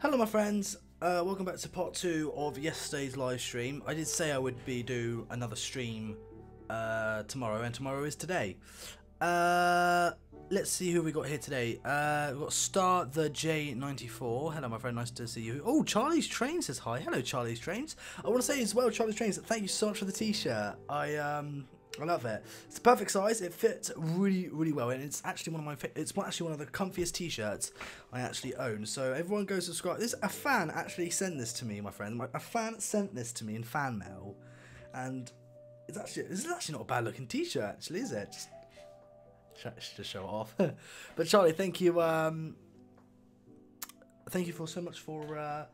Hello, my friends. Uh, welcome back to part two of yesterday's live stream. I did say I would be do another stream uh, tomorrow, and tomorrow is today. Uh, let's see who we got here today. Uh, we've got Star the J94. Hello, my friend. Nice to see you. Oh, Charlie's Train says hi. Hello, Charlie's Trains. I want to say as well, Charlie's Trains. Thank you so much for the T-shirt. I um I love it. It's perfect size. It fits really, really well, and it's actually one of my. It's actually one of the comfiest T-shirts I actually own. So everyone go subscribe. This a fan actually sent this to me, my friend. My, a fan sent this to me in fan mail, and it's actually this is actually not a bad looking T-shirt, actually, is it? Just, just show it off. but Charlie, thank you. Um, thank you for so much for. Uh,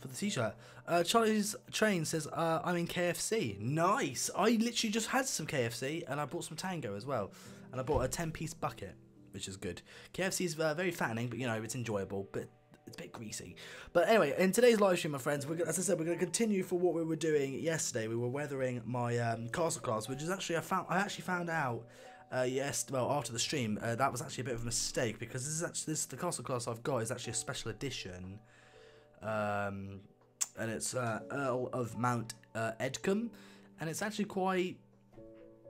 for the t-shirt. Uh, Charlie's Train says, uh, I'm in KFC. Nice. I literally just had some KFC and I bought some Tango as well. And I bought a 10-piece bucket, which is good. KFC is uh, very fattening, but you know, it's enjoyable, but it's a bit greasy. But anyway, in today's live stream, my friends, we're, as I said, we're going to continue for what we were doing yesterday. We were weathering my um, castle class, which is actually, I found, I actually found out uh, yes, well, after the stream, uh, that was actually a bit of a mistake because this is actually this the castle class I've got is actually a special edition um, and it's uh, Earl of Mount uh, Edgcumbe, and it's actually quite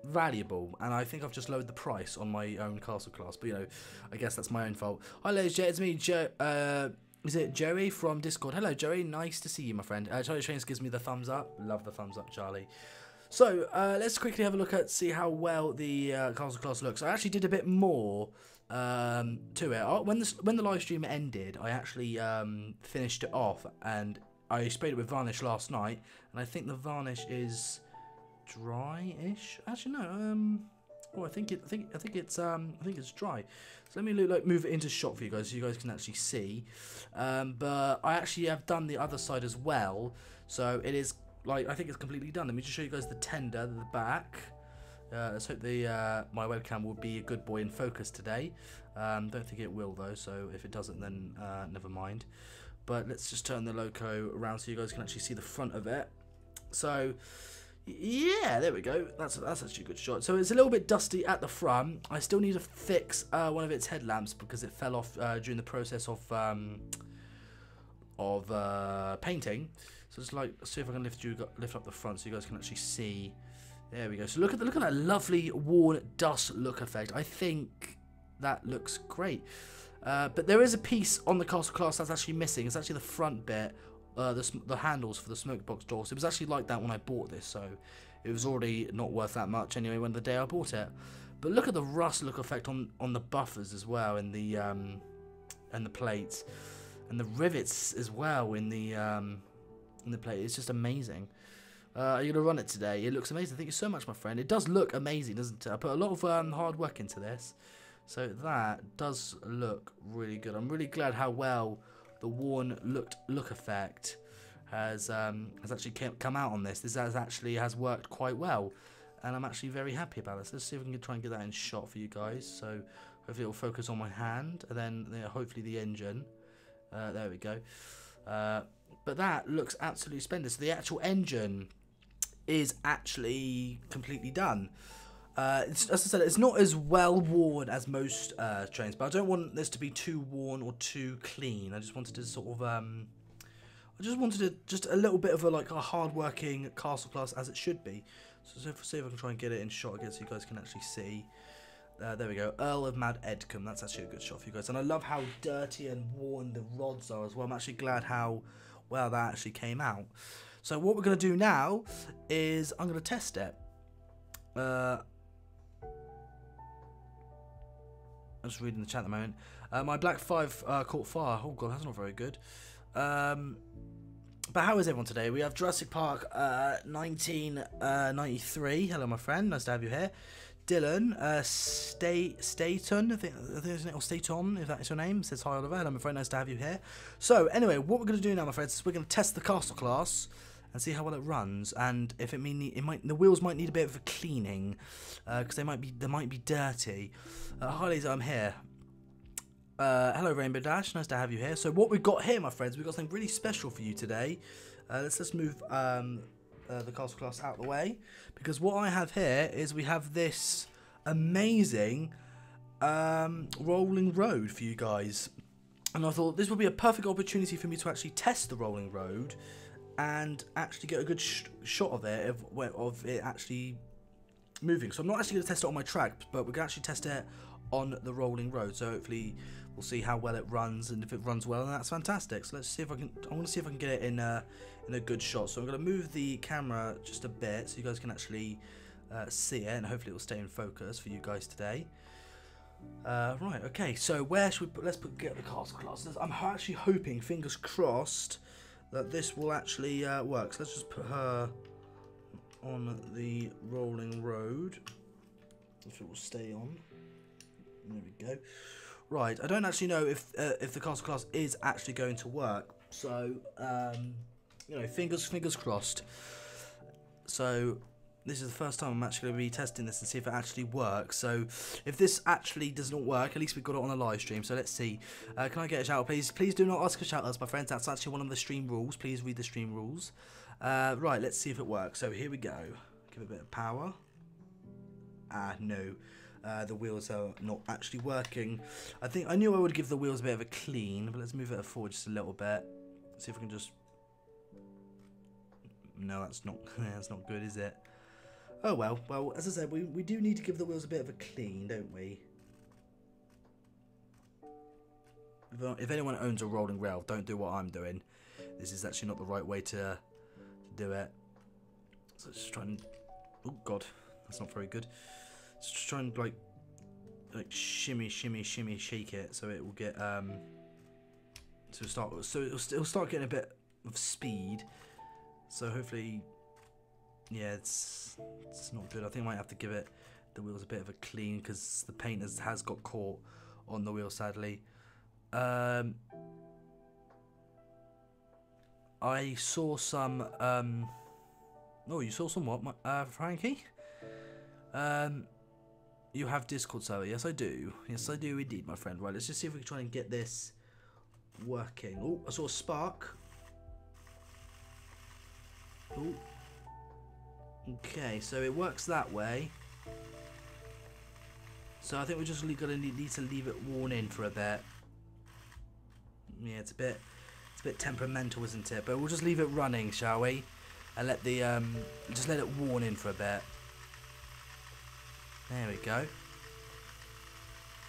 valuable. And I think I've just lowered the price on my own castle class, but you know, I guess that's my own fault. Hi, ladies, Jet, it's me, Joe. Uh, is it Joey from Discord? Hello, Joey. Nice to see you, my friend. Uh, Charlie Trains gives me the thumbs up. Love the thumbs up, Charlie. So uh, let's quickly have a look at see how well the uh, castle class looks. I actually did a bit more um, to it. Oh, when the when the live stream ended, I actually um, finished it off and I sprayed it with varnish last night, and I think the varnish is dry-ish. Actually, no. Um, oh, I think it. I think I think it's um. I think it's dry. So let me like move it into shot for you guys, so you guys can actually see. Um, but I actually have done the other side as well, so it is like I think it's completely done. Let me just show you guys the tender, the back. Uh, let's hope the uh, my webcam will be a good boy in focus today. Um, don't think it will though, so if it doesn't, then uh, never mind. But let's just turn the loco around so you guys can actually see the front of it. So, yeah, there we go. That's that's actually a good shot. So it's a little bit dusty at the front. I still need to fix uh, one of its headlamps because it fell off uh, during the process of um, of uh, painting. So just like see if I can lift you lift up the front so you guys can actually see there we go. So look at the, look at that lovely worn dust look effect. I think that looks great. Uh, but there is a piece on the castle class that's actually missing. It's actually the front bit, uh, the, the handles for the smoke box doors. It was actually like that when I bought this, so it was already not worth that much anyway when the day I bought it. But look at the rust look effect on, on the buffers as well, and the um, and the plates, and the rivets as well in the um, in the plate. It's just amazing. Uh, are you going to run it today? It looks amazing. Thank you so much, my friend. It does look amazing, doesn't it? I put a lot of um, hard work into this. So that does look really good. I'm really glad how well the worn looked look effect has um, has actually come out on this. This has actually has worked quite well, and I'm actually very happy about this. Let's see if we can try and get that in shot for you guys. So Hopefully it'll focus on my hand, and then hopefully the engine. Uh, there we go. Uh, but that looks absolutely splendid. So the actual engine is actually completely done. Uh, as I said, it's not as well worn as most uh, trains, but I don't want this to be too worn or too clean. I just wanted to sort of, um, I just wanted to, just a little bit of a like a hard-working castle class as it should be. So, so see if I can try and get it in shot again, so you guys can actually see. Uh, there we go, Earl of Mad Edgcumbe. That's actually a good shot for you guys, and I love how dirty and worn the rods are as well. I'm actually glad how well that actually came out. So what we're going to do now is I'm going to test it. Uh, I'm just reading the chat at the moment. Uh, my Black 5 uh, caught fire. Oh god, that's not very good. Um, but how is everyone today? We have Jurassic Park uh, 1993. Uh, Hello, my friend. Nice to have you here. Dylan, uh, Stay Staton, I think, I think it's or Staton, if that's your name, says hi Oliver. My friend. Nice to have you here. So, anyway, what we're going to do now, my friends, is we're going to test the castle class and see how well it runs, and if it mean it might the wheels might need a bit of a cleaning because uh, they might be they might be dirty. Uh, Harley's, I'm here. Uh, hello, Rainbow Dash. Nice to have you here. So what we've got here, my friends, we've got something really special for you today. Uh, let's just move um, uh, the castle class out of the way because what I have here is we have this amazing um, rolling road for you guys. And I thought this would be a perfect opportunity for me to actually test the rolling road and actually get a good sh shot of it, of, of it actually moving. So I'm not actually going to test it on my track, but we're going to actually test it on the rolling road. So hopefully we'll see how well it runs, and if it runs well, then that's fantastic. So let's see if I can. I want to see if I can get it in a in a good shot. So I'm going to move the camera just a bit so you guys can actually uh, see it, and hopefully it will stay in focus for you guys today. Uh, right, okay, so where should we put, let's put, get the castle class. I'm actually hoping, fingers crossed, that this will actually uh, work. So let's just put her on the rolling road. If it will stay on. There we go. Right, I don't actually know if uh, if the castle class is actually going to work. So, um, you know, fingers fingers crossed. So, this is the first time I'm actually going to be testing this and see if it actually works. So if this actually does not work, at least we've got it on a live stream. So let's see. Uh, can I get a shout out, please? Please do not ask for shout outs, my friends. That's actually one of the stream rules. Please read the stream rules. Uh, right, let's see if it works. So here we go. Give it a bit of power. Ah, no. Uh, the wheels are not actually working. I think I knew I would give the wheels a bit of a clean, but let's move it forward just a little bit. See if we can just. No, that's not. that's not good, is it? Oh well, well, as I said, we, we do need to give the wheels a bit of a clean, don't we? If, if anyone owns a rolling rail, don't do what I'm doing. This is actually not the right way to, do it. So just try and... Oh god, that's not very good. Just try and like, like shimmy, shimmy, shimmy, shake it so it will get um. So start, so it'll, it'll start getting a bit of speed. So hopefully yeah, it's it's not good. I think I might have to give it the wheels a bit of a clean because the paint has, has got caught on the wheel, sadly. Um, I saw some. Um, oh, you saw some what, uh, Frankie? Um, you have Discord server? Yes, I do. Yes, I do indeed, my friend. Right, let's just see if we can try and get this working. Oh, I saw a spark. Oh. Okay, so it works that way. So I think we're just gonna need to leave it worn in for a bit. Yeah, it's a bit, it's a bit temperamental, isn't it? But we'll just leave it running, shall we? And let the um, just let it worn in for a bit. There we go.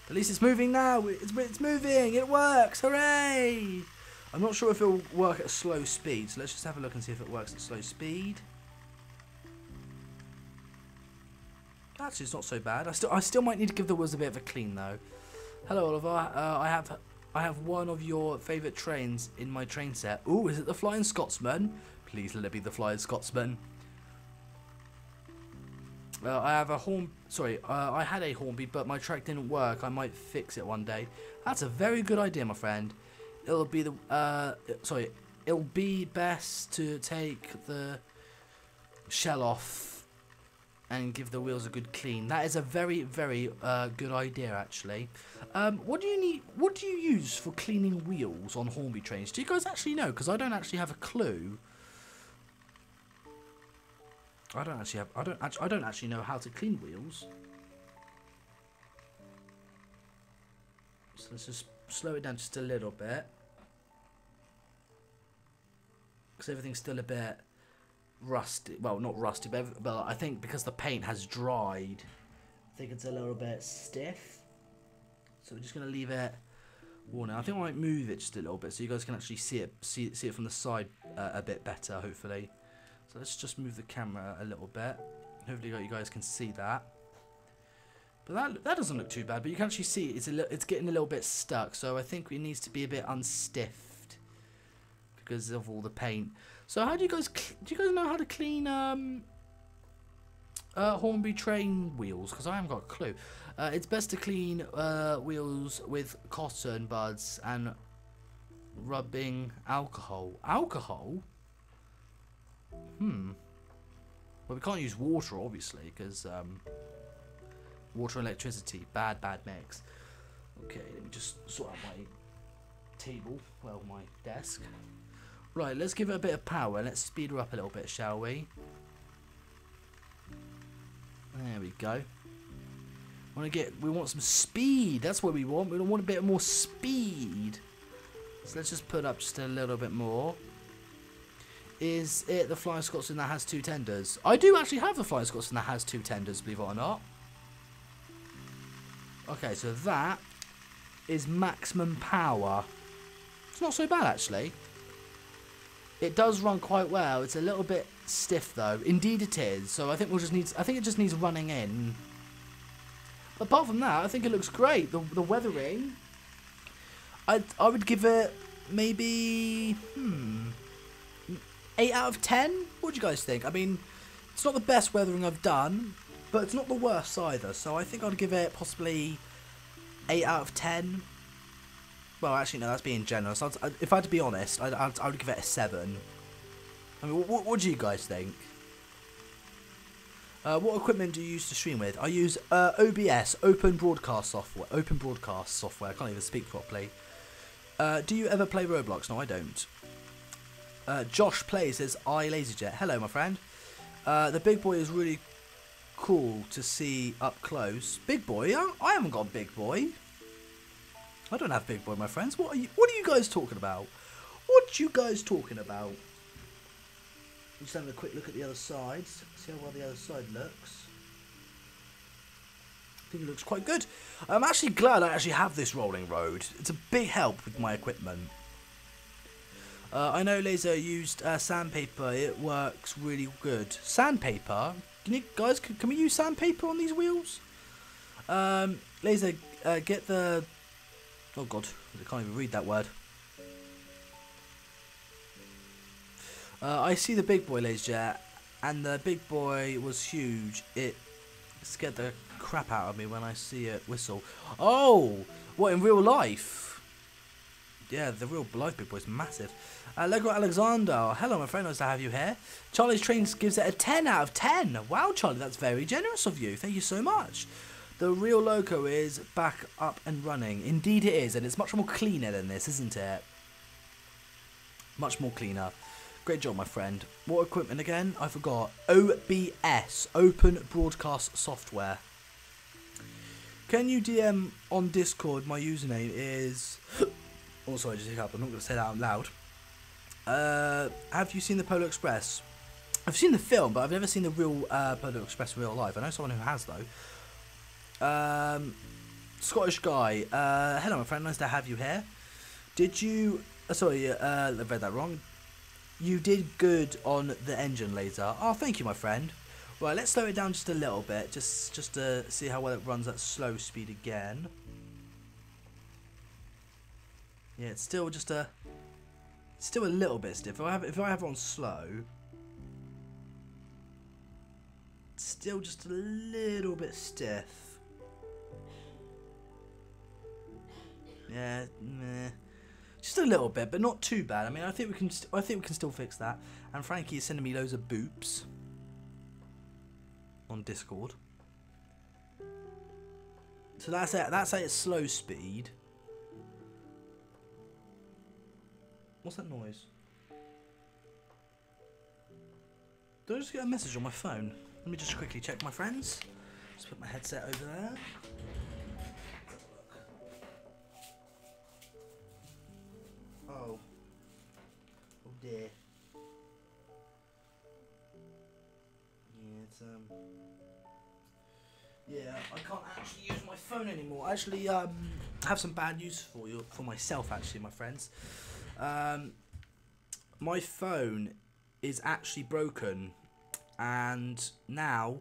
At least it's moving now. It's, it's moving. It works. Hooray! I'm not sure if it'll work at a slow speed. So let's just have a look and see if it works at slow speed. Actually, it's not so bad. I still, I still might need to give the wheels a bit of a clean though. Hello, Oliver. Uh, I have, I have one of your favourite trains in my train set. Ooh, is it the Flying Scotsman? Please let it be the Flying Scotsman. Uh, I have a horn. Sorry, uh, I had a Hornby, but my track didn't work. I might fix it one day. That's a very good idea, my friend. It'll be the. Uh, sorry, it'll be best to take the shell off and give the wheels a good clean. That is a very, very uh, good idea, actually. Um, what do you need? What do you use for cleaning wheels on Hornby trains? Do you guys actually know? Because I don't actually have a clue. I don't actually have. I don't. Actually, I don't actually know how to clean wheels. So let's just slow it down just a little bit. Because everything's still a bit rusty. Well, not rusty, but, but I think because the paint has dried, I think it's a little bit stiff. So we're just going to leave it worn out. I think I might move it just a little bit so you guys can actually see it see, see it from the side uh, a bit better, hopefully. So let's just move the camera a little bit. Hopefully you guys can see that. But that that doesn't look too bad. But you can actually see it's a it's getting a little bit stuck. So I think it needs to be a bit unstiffed because of all the paint. So how do you guys do you guys know how to clean um uh, Hornby train wheels? Because I haven't got a clue. Uh, it's best to clean uh, wheels with cotton buds and rubbing alcohol. Alcohol? Hmm. Well, we can't use water, obviously, because um, water and electricity, bad, bad mix. Okay, let me just sort out my table, well, my desk. Right, let's give it a bit of power. Let's speed her up a little bit, shall we? There we go. Want to get? We want some speed. That's what we want. We want a bit more speed. So let's just put up just a little bit more. Is it the Flying Scotsman that has two tenders? I do actually have the Flying Scotsman that has two tenders, believe it or not. Okay, so that is maximum power. It's not so bad, actually. It does run quite well. It's a little bit stiff, though. Indeed it is. So I think we'll just need... I think it just needs running in. Apart from that, I think it looks great. The, the weathering... I, I would give it maybe... Hmm... 8 out of 10? What do you guys think? I mean, it's not the best weathering I've done, but it's not the worst either. So I think I'd give it possibly 8 out of 10. Well, actually, no, that's being generous. I'd, if I had to be honest, I'd, I'd, I would give it a 7. I mean, what, what do you guys think? Uh, what equipment do you use to stream with? I use uh, OBS, Open Broadcast Software. Open Broadcast Software. I can't even speak properly. Uh, do you ever play Roblox? No, I don't. Uh, Josh plays as I LazyJet. Hello, my friend. Uh, the big boy is really cool to see up close. Big boy? I, I haven't got big boy. I don't have big boy, my friends. What are you? What are you guys talking about? What you guys talking about? Just having a quick look at the other sides. See how well the other side looks. I think it looks quite good. I'm actually glad I actually have this rolling road. It's a big help with my equipment. Uh, I know Laser used uh, sandpaper. It works really good. Sandpaper? Can you guys? Can, can we use sandpaper on these wheels? Um, Laser, uh, get the. Oh God, I can't even read that word. Uh, I see the big boy laser, and the big boy was huge. It scared the crap out of me when I see it whistle. Oh, what in real life? Yeah, the real life big boy is massive. Uh, Lego Alexander, hello my friend, nice to have you here. Charlie's Trains gives it a 10 out of 10. Wow, Charlie, that's very generous of you. Thank you so much. The real loco is back up and running. Indeed it is, and it's much more cleaner than this, isn't it? Much more cleaner. Great job, my friend. What equipment again? I forgot. OBS, Open Broadcast Software. Can you DM on Discord? My username is... also, I just hiccup. I'm not going to say that out loud. Uh, have you seen the Polar Express? I've seen the film, but I've never seen the real uh, Polar Express real life. I know someone who has, though. Um, Scottish guy. Uh, hello, my friend. Nice to have you here. Did you... Uh, sorry, uh, I read that wrong. You did good on the engine laser. Oh, thank you, my friend. Right, let's slow it down just a little bit, just just to see how well it runs at slow speed again. Yeah, it's still just a, still a little bit stiff. If I have if I have on slow, still just a little bit stiff. Yeah, meh. Just a little bit, but not too bad. I mean, I think we can. I think we can still fix that. And Frankie is sending me loads of boops. on Discord. So that's it. That's at slow speed. What's that noise? Did I just get a message on my phone? Let me just quickly check my friends. Just put my headset over there. Oh. Yeah, it's um. Yeah, I can't actually use my phone anymore. I actually um have some bad news for you, for myself actually, my friends. Um, my phone is actually broken, and now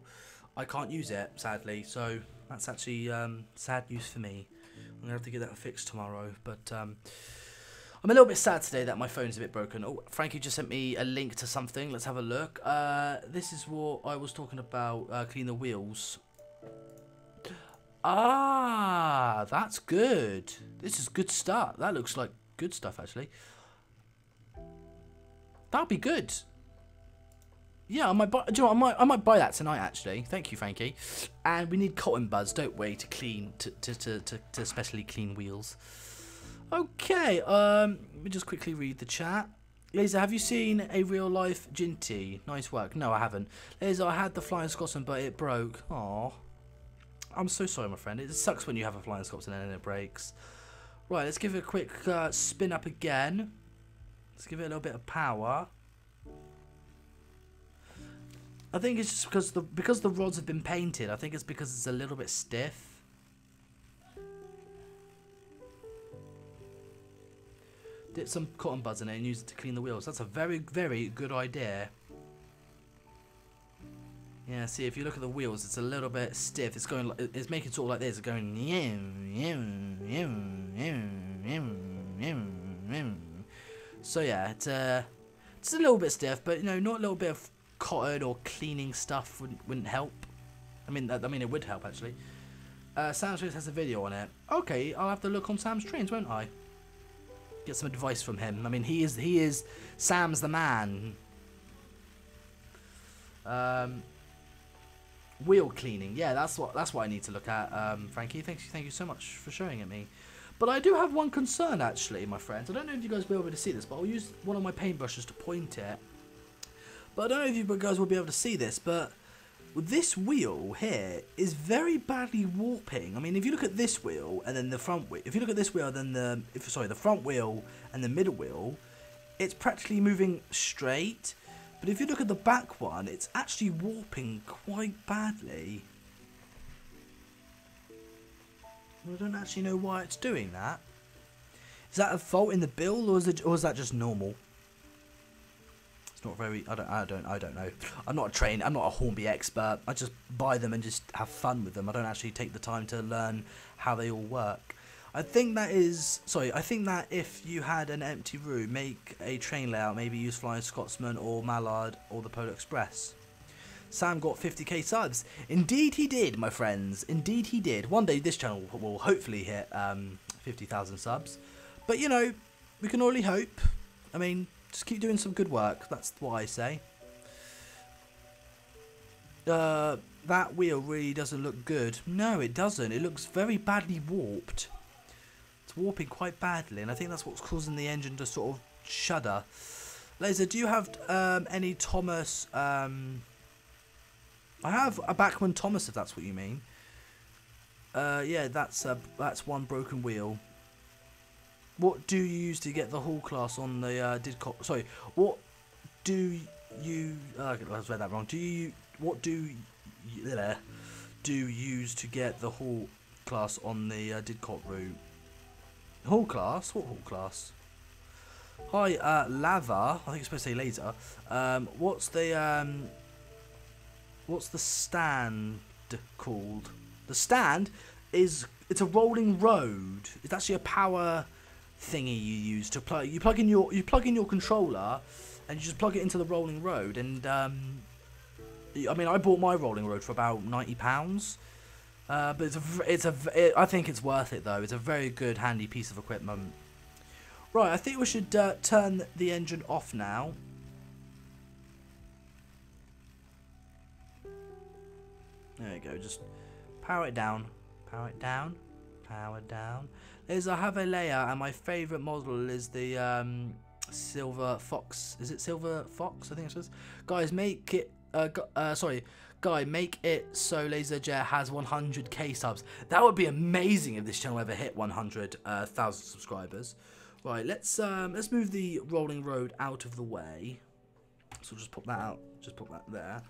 I can't use it sadly. So that's actually um, sad news for me. I'm gonna have to get that fixed tomorrow. But um, I'm a little bit sad today that my phone's a bit broken. Oh, Frankie just sent me a link to something. Let's have a look. Uh, this is what I was talking about. Uh, clean the wheels. Ah, that's good. This is good stuff. That looks like good stuff, actually. That'll be good. Yeah, I might buy. You know I might I might buy that tonight. Actually, thank you, Frankie. And we need cotton buds, don't we, to clean to to to to, to especially clean wheels. Okay. Um, let me just quickly read the chat. Laser, have you seen a real life Ginty? Nice work. No, I haven't. Laser, I had the Flying Scotsman, but it broke. Aww. I'm so sorry, my friend. It sucks when you have a flying Scotsman and then it breaks. Right, let's give it a quick uh, spin up again. Let's give it a little bit of power. I think it's just because the because the rods have been painted. I think it's because it's a little bit stiff. Dip some cotton buds in it and use it to clean the wheels. That's a very very good idea. Yeah, see, if you look at the wheels, it's a little bit stiff. It's going, it's making sort of like this. It's going, so yeah, it's uh, it's a little bit stiff, but you know, not a little bit of cotton or cleaning stuff wouldn't, wouldn't help. I mean, I mean, it would help actually. Uh, Sam's Trains has a video on it. Okay, I'll have to look on Sam's Trains, won't I? Get some advice from him. I mean, he is he is Sam's the man. Um, wheel cleaning. Yeah, that's what that's what I need to look at, um, Frankie. Thank you, thank you so much for showing it me. But I do have one concern, actually, my friends. I don't know if you guys will be able to see this, but I'll use one of my paintbrushes to point it. But I don't know if you guys will be able to see this, but this wheel here is very badly warping. I mean, if you look at this wheel and then the front wheel, if you look at this wheel, then the if sorry, the front wheel and the middle wheel, it's practically moving straight. But if you look at the back one, it's actually warping quite badly. I don't actually know why it's doing that. Is that a fault in the build, or is it, or is that just normal? It's not very. I don't. I don't. I don't know. I'm not a trained. I'm not a Hornby expert. I just buy them and just have fun with them. I don't actually take the time to learn how they all work. I think that is sorry. I think that if you had an empty room, make a train layout. Maybe use Flying Scotsman or Mallard or the Polar Express. Sam got 50k subs. Indeed he did, my friends. Indeed he did. One day this channel will hopefully hit um, 50,000 subs. But you know, we can only hope. I mean, just keep doing some good work. That's what I say. Uh, that wheel really doesn't look good. No, it doesn't. It looks very badly warped It's warping quite badly, and I think that's what's causing the engine to sort of shudder. Laser, do you have um, any Thomas? Um, I have a Bachmann Thomas, if that's what you mean. Uh, yeah, that's a, that's one broken wheel. What do you use to get the Hall class on the uh, Didcot? Sorry, what do you? Uh, I read that wrong. Do you? What do you, do you use to get the Hall class on the uh, Didcot route? Hall class? What hall class? Hi, uh, lava. I think it's supposed to say laser. Um, what's the um, what's the stand called? The stand is it's a rolling road. It's actually a power thingy you use to plug. You plug in your you plug in your controller, and you just plug it into the rolling road. And um, I mean, I bought my rolling road for about ninety pounds. Uh, but it's a, it's a, it, I think it's worth it though. It's a very good, handy piece of equipment. Right, I think we should uh, turn the engine off now. There we go. Just power it down. Power it down. Power down. There's I have a layer, and my favourite model is the um, Silver Fox. Is it Silver Fox? I think it says. Guys, make it. Uh, uh, sorry, guy, make it so Laser Jet has 100k subs. That would be amazing if this channel ever hit 100,000 uh, subscribers. Right, let's um, let's move the rolling road out of the way. So just pop that out. Just pop that there.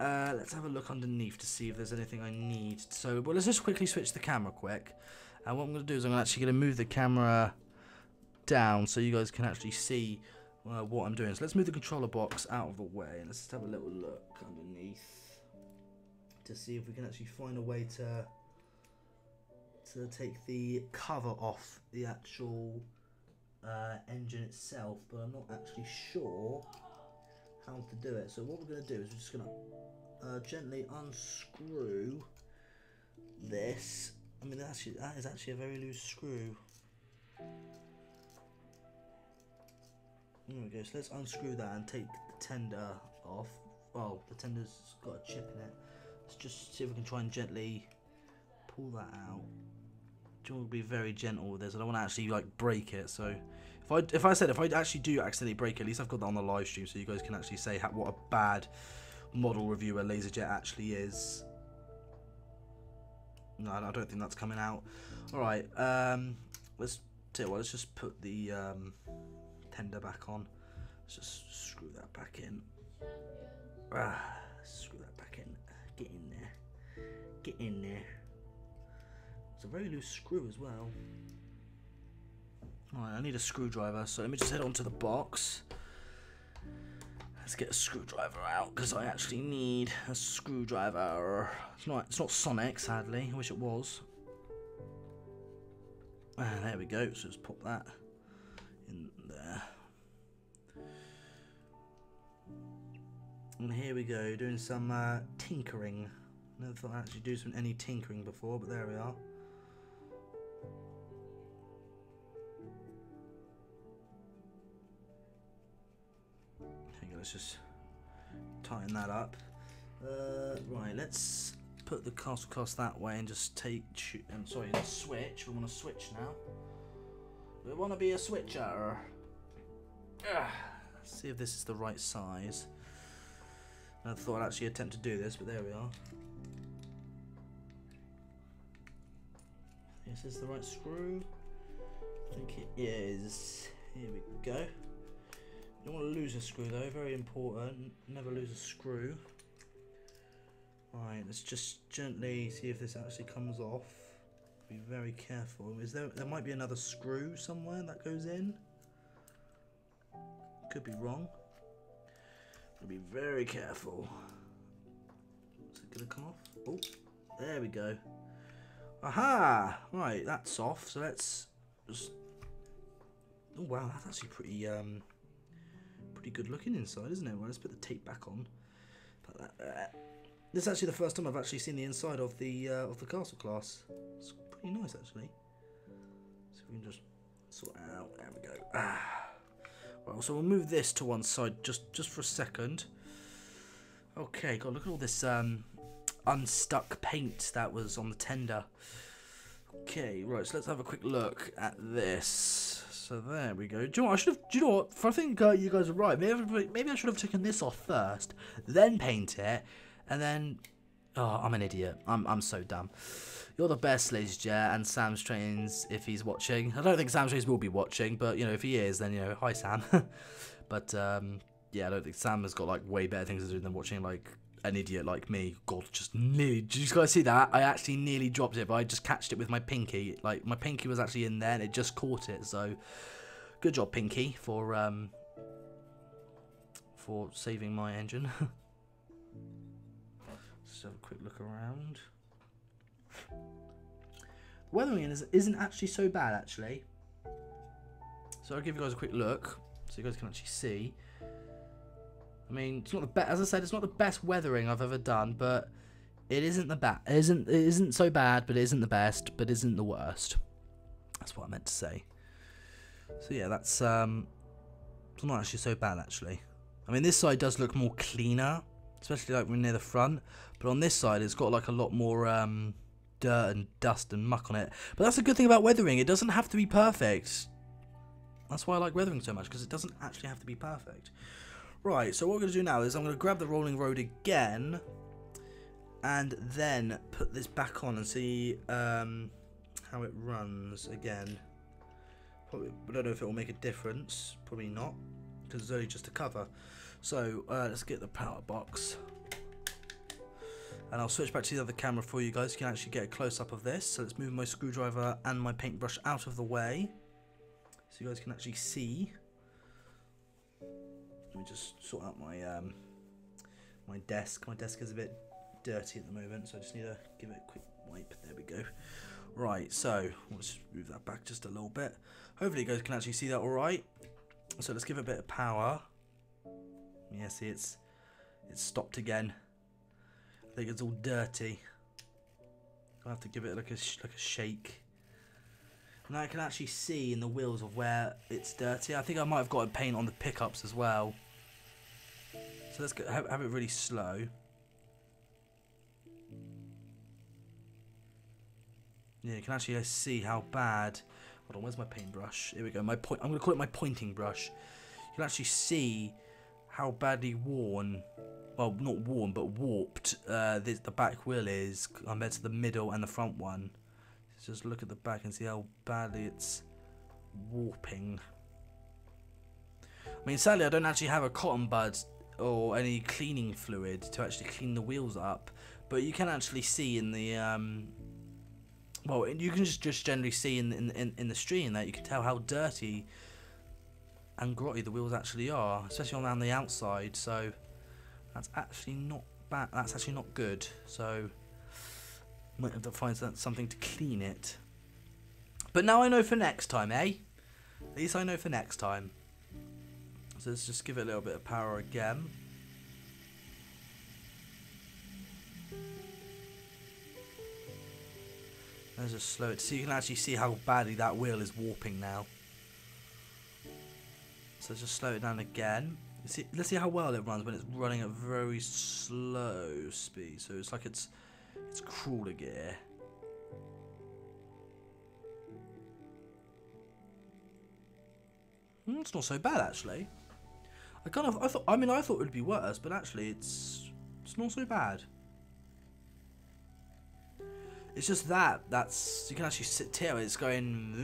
Uh, let's have a look underneath to see if there's anything I need. So, well, let's just quickly switch the camera quick. And what I'm going to do is I'm actually going to move the camera down so you guys can actually see uh, what I'm doing. So let's move the controller box out of the way and let's just have a little look underneath to see if we can actually find a way to to take the cover off the actual uh, engine itself, but I'm not actually sure how to do it. So what we're going to do is we're just going to uh, gently unscrew this. I mean, that's that is actually a very loose screw. There we go, so let's unscrew that and take the tender off. Well, the tender's got a chip in it. Let's just see if we can try and gently pull that out. To be very gentle with this. I don't want to actually like break it. So if I if I said if I actually do accidentally break it, at least I've got that on the live stream, so you guys can actually say what a bad model reviewer LaserJet actually is. No, I don't think that's coming out. All right, um, let's tell you what. Let's just put the um, tender back on. Let's just screw that back in. Ah, screw that back in. Get in there. Get in there. It's a very loose screw as well. Alright, I need a screwdriver, so let me just head onto the box. Let's get a screwdriver out because I actually need a screwdriver. It's not it's not Sonic, sadly. I wish it was. Ah, there we go. So let's pop that in there. And here we go, doing some uh, tinkering. Never thought I'd actually do some any tinkering before, but there we are. Let's just tighten that up. Uh, right, let's put the castle class that way and just take. I'm um, sorry, switch. We want to switch now. We want to be a switcher. Uh, see if this is the right size. I thought I'd actually attempt to do this, but there we are. This is this the right screw? I think it is. Here we go. You don't want to lose a screw though, very important. Never lose a screw. Alright, let's just gently see if this actually comes off. Be very careful. Is there there might be another screw somewhere that goes in? Could be wrong. be very careful. Is it gonna come off? Oh, there we go. Aha! Right, that's off. So let's just. Oh wow, that's actually pretty um pretty good looking inside, isn't it? Well, let's put the tape back on. This is actually the first time I've actually seen the inside of the uh, of the castle class. It's pretty nice actually. So we can just sort out. There we go. Ah. Well, so we'll move this to one side just just for a second. Okay, God, look at all this um, unstuck paint that was on the tender. Okay, right, so let's have a quick look at this. So there we go. Do you know what? I should have. Do you know what? I think uh, you guys are right. Maybe maybe I should have taken this off first, then paint it, and then. Oh, I'm an idiot. I'm I'm so dumb. You're the best, Laser Jet, and Sam's Trains if he's watching. I don't think Sam's Trains will be watching, but you know if he is, then you know hi Sam. but um, yeah, I don't think Sam has got like way better things to do than watching like an idiot like me. God, just nearly. Did you guys see that? I actually nearly dropped it, but I just catched it with my pinky. Like my pinky was actually in there, and it just caught it. So, good job, pinky, for um for saving my engine. Let's have a quick look around. The weathering is, isn't actually so bad, actually. So I'll give you guys a quick look, so you guys can actually see. I mean, it's not the best. As I said, it's not the best weathering I've ever done, but it isn't the bad. Isn't. It isn't so bad, but it isn't the best, but isn't the worst. That's what I meant to say. So yeah, that's um, it's not actually so bad actually. I mean, this side does look more cleaner. especially like near the front. But on this side, it's got like a lot more um, dirt and dust and muck on it. But that's a good thing about weathering. It doesn't have to be perfect. That's why I like weathering so much because it doesn't actually have to be perfect. Right, so what we're going to do now is I'm going to grab the rolling road again and then put this back on and see um, how it runs again. Probably, I don't know if it will make a difference. Probably not because it's only just a cover. So uh, let's get the power box. And I'll switch back to the other camera for you guys. You can actually get a close-up of this. So let's move my screwdriver and my paintbrush out of the way. So you guys can actually see. Let me just sort out my um, my desk. My desk is a bit dirty at the moment, so I just need to give it a quick wipe. There we go. Right, so let's move that back just a little bit. Hopefully you guys can actually see that all right. So let's give it a bit of power. Yeah, see, it's it's stopped again. I think it's all dirty. I'll have to give it like a like a shake. And I can actually see in the wheels of where it's dirty. I think I might have got paint on the pickups as well. So let's go, have, have it really slow. Yeah, you can actually see how bad. Hold on, where's my paintbrush? Here we go. My point. I'm gonna call it my pointing brush. You can actually see how badly worn, well, not worn, but warped uh, this, the back wheel is compared to the middle and the front one. Just look at the back and see how badly it's warping. I mean, sadly, I don't actually have a cotton bud or any cleaning fluid to actually clean the wheels up, but you can actually see in the um, well, you can just just generally see in in in, the stream that you can tell how dirty and grotty the wheels actually are, especially around the outside. So that's actually not bad. That's actually not good. So might have to find something to clean it. But now I know for next time, eh? At least I know for next time. So let's just give it a little bit of power again. Let's just slow it so you can actually see how badly that wheel is warping now. So let's just slow it down again. See, let's see how well it runs when it's running at very slow speed. So it's like it's it's crawler gear. Mm, it's not so bad actually. I kind of I thought I mean I thought it would be worse, but actually it's it's not so bad. It's just that that's you can actually sit here. It's going.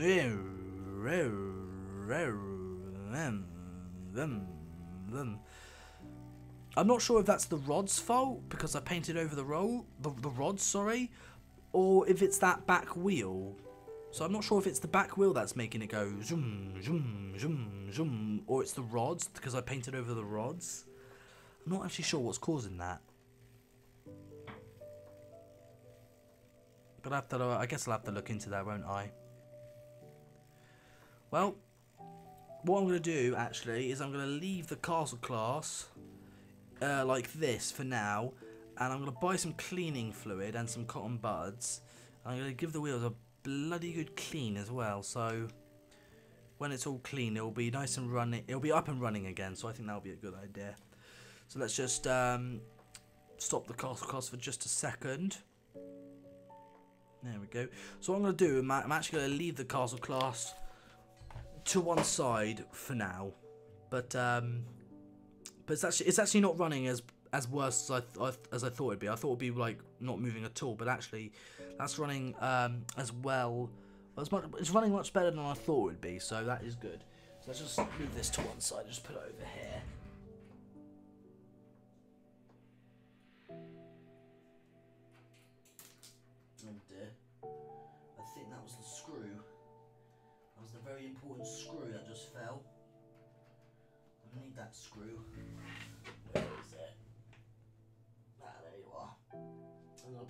I'm not sure if that's the rod's fault because I painted over the roll, the, the rods, sorry, or if it's that back wheel. So I'm not sure if it's the back wheel that's making it go zoom, zoom, zoom, zoom, or it's the rods because I painted over the rods. I'm not actually sure what's causing that. But I, have to, I guess I'll have to look into that, won't I? Well, what I'm going to do actually is I'm going to leave the castle class uh, like this for now, and I'm going to buy some cleaning fluid and some cotton buds. I'm going to give the wheels a bloody good clean as well, so when it's all clean, it'll be nice and running. It'll be up and running again, so I think that'll be a good idea. So let's just um, stop the castle class for just a second. There we go. So I'm going to do, I'm actually going to leave the castle class to one side for now. But um, but it's actually it's actually not running as as worse as I, as I thought it'd be. I thought it'd be like not moving at all, but actually that's running um, as well. As much, it's running much better than I thought it would be, so that is good. So let's just move this to one side. Just put it over here. Oh dear. I think that was the screw. That was the very important screw that just fell. I need that screw.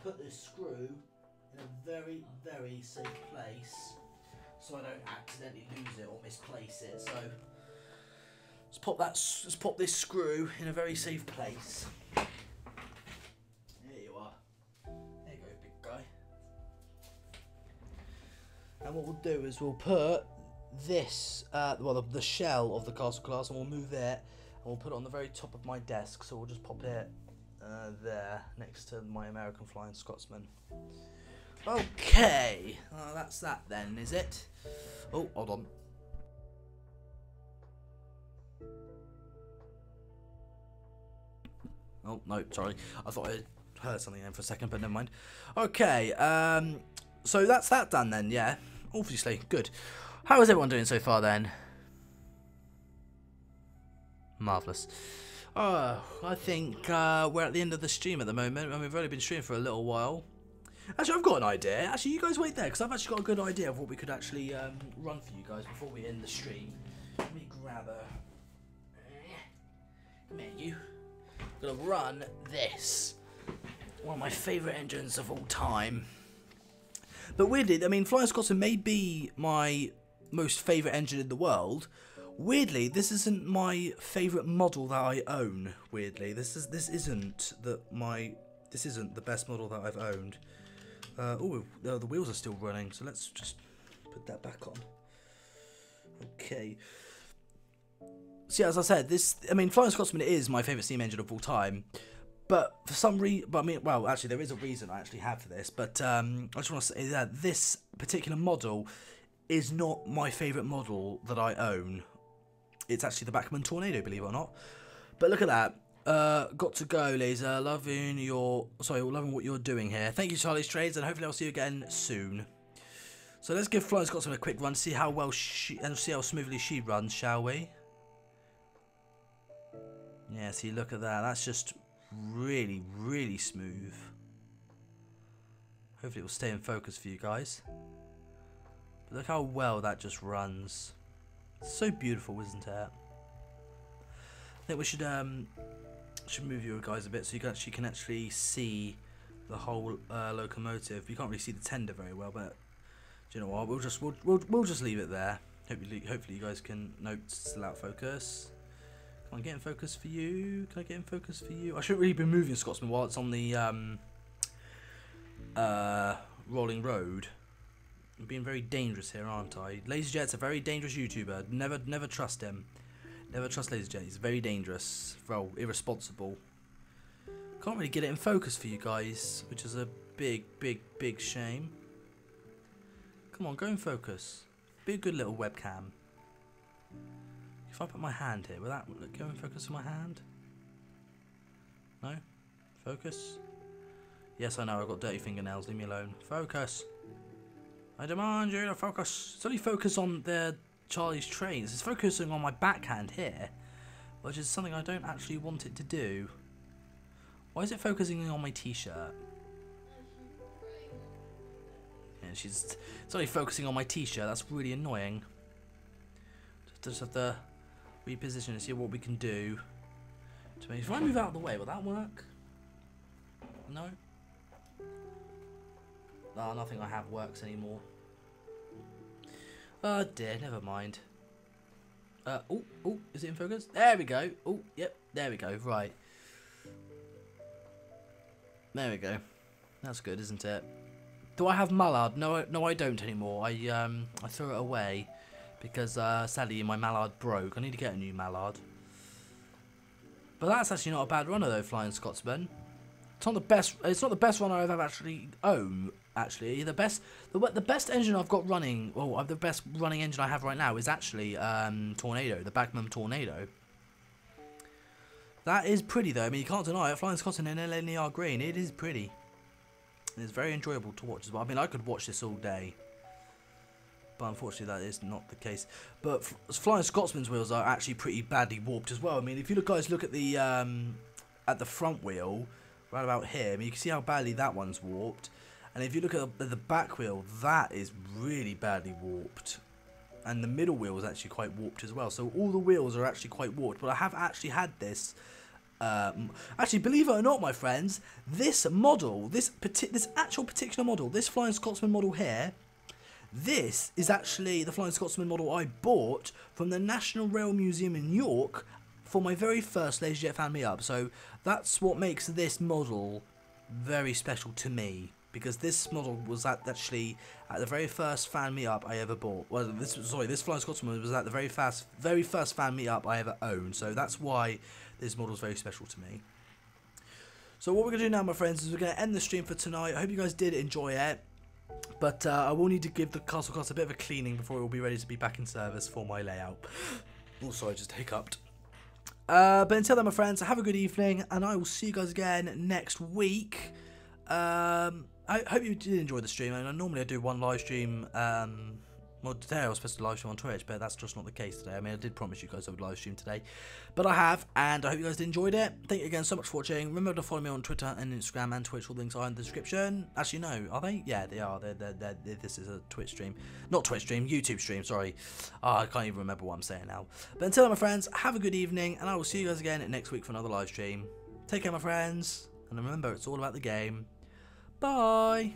Put this screw in a very, very safe place so I don't accidentally lose it or misplace it. So let's pop that. Let's pop this screw in a very safe place. There you are. There you go, big guy. And what we'll do is we'll put this, uh, well, the, the shell of the castle class, and we'll move it, and we'll put it on the very top of my desk. So we'll just pop it uh, there next to my American Flying Scotsman. Okay, that's that then, is it? Oh, hold on. Oh no, sorry. I thought I heard something then for a second, but never mind. Okay, um, so that's that done then. Yeah, obviously good. How is everyone doing so far then? Marvelous. Oh, I think uh, we're at the end of the stream at the moment, and we've only been streaming for a little while. Actually, I've got an idea. Actually, you guys wait there, because I've actually got a good idea of what we could actually um, run for you guys before we end the stream. Let me grab a... You. I'm gonna run this. One of my favourite engines of all time. But weirdly, I mean, Flying Scotsman may be my most favourite engine in the world. Weirdly, this isn't my favourite model that I own. Weirdly, this is this isn't the my this isn't the best model that I've owned. Uh, oh, the, wheels are still running, so let's just put that back on. Okay. So yeah, as I said, this I mean, Flying Scotsman is my favourite steam engine of all time. But for some reason, but I mean, well, actually, there is a reason I actually have for this. But um, I just want to say that this particular model is not my favourite model that I own. It's actually the Bachmann Tornado, believe it or not. But look at that. Uh, got to go, Laser. Loving your, sorry, loving what you're doing here. Thank you, Charlie's Trades, and hopefully I'll see you again soon. So let's give Flying Scotsman a quick run, see how well she, and see how smoothly she runs, shall we? Yeah, see, look at that. That's just really, really smooth. Hopefully it will stay in focus for you guys. But look how well that just runs. So beautiful, isn't it? I think we should um should move you guys a bit so you can actually can actually see the whole uh, locomotive. You can't really see the tender very well, but do you know what? We'll just we'll we'll, we'll just leave it there. Hopefully, hopefully you guys can note still out focus. Can I get in focus for you? Can I get in focus for you? I shouldn't really be moving Scotsman while it's on the um, uh, rolling road. I'm being very dangerous here, aren't I? LaserJet's a very dangerous YouTuber. Never, never trust him. Never trust LaserJet. He's very dangerous. Well, irresponsible. Can't really get it in focus for you guys, which is a big, big, big shame. Come on, go in focus. Be a good little webcam. If I put my hand here, will that go in focus on my hand? No? Focus? Yes, I know, I've got dirty fingernails, leave me alone. Focus! I demand you to focus. It's only focus on the Charlie's trains. It's focusing on my backhand here, which is something I don't actually want it to do. Why is it focusing on my t-shirt? Yeah, she's it's only focusing on my t-shirt. That's really annoying. Just have to reposition and see what we can do. To make, if I move out of the way, will that work? No. Oh, nothing I have works anymore. Oh dear, never mind. Uh, oh, oh, is it in focus? There we go. Oh, yep, there we go. Right. There we go. That's good, isn't it? Do I have mallard? No, no, I don't anymore. I um, I threw it away because uh, sadly my mallard broke. I need to get a new mallard. But that's actually not a bad runner though, Flying Scotsman. It's not the best. It's not the best runner I've ever actually owned. Actually, the best, the the best engine I've got running, well, the best running engine I have right now is actually um, Tornado, the Bachmann Tornado. That is pretty though. I mean, you can't deny it. Flying Scotsman in LNER green, it is pretty. It's very enjoyable to watch as well. I mean, I could watch this all day. But unfortunately, that is not the case. But Flying Scotsman's wheels are actually pretty badly warped as well. I mean, if you look, guys, look at the um, at the front wheel, right about here. I mean, you can see how badly that one's warped. And if you look at the, back wheel, that is really badly warped. And the middle wheel is actually quite warped as well. So all the wheels are actually quite warped. But I have actually had this um, actually, believe it or not, my friends, this model, this this actual particular model, this Flying Scotsman model here, this is actually the Flying Scotsman model I bought from the National Rail Museum in York for my very first LaserJet Fan Me Up. So that's what makes this model very special to me because this model was at actually at the very first fan me up I ever bought. Well, this sorry, this Flying Scotsman was at the very fast, very first fan me up I ever owned. So that's why this model is very special to me. So what we're gonna do now, my friends, is we're gonna end the stream for tonight. I hope you guys did enjoy it. But uh, I will need to give the castle class a bit of a cleaning before it will be ready to be back in service for my layout. Also, I just hiccuped. Uh, but until then, my friends, have a good evening, and I will see you guys again next week. Um, I hope you did enjoy the stream. And normally I do one live stream. Um, well, today I was supposed to live stream on Twitch, but that's just not the case today. I mean, I did promise you guys I would live stream today, but I have, and I hope you guys enjoyed it. Thank you again so much for watching. Remember to follow me on Twitter and Instagram and Twitch. All links are in the description. Actually, no, are they? Yeah, they are. They're, they're, they're, this is a Twitch stream, not Twitch stream, YouTube stream. Sorry, oh, I can't even remember what I'm saying now. But until then, my friends, have a good evening, and I will see you guys again next week for another live stream. Take care, my friends, and remember, it's all about the game. Bye.